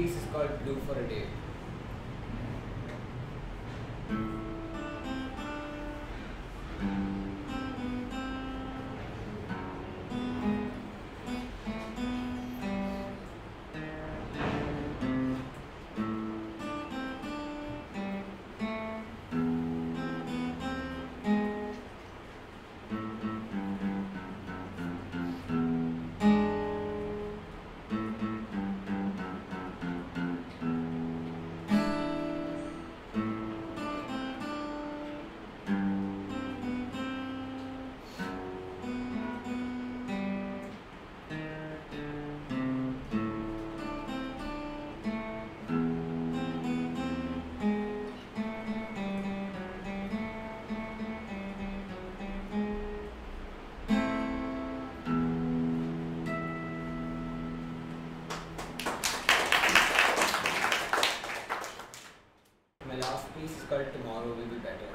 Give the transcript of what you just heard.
piece is called Blue for a Day. correct tomorrow will be better.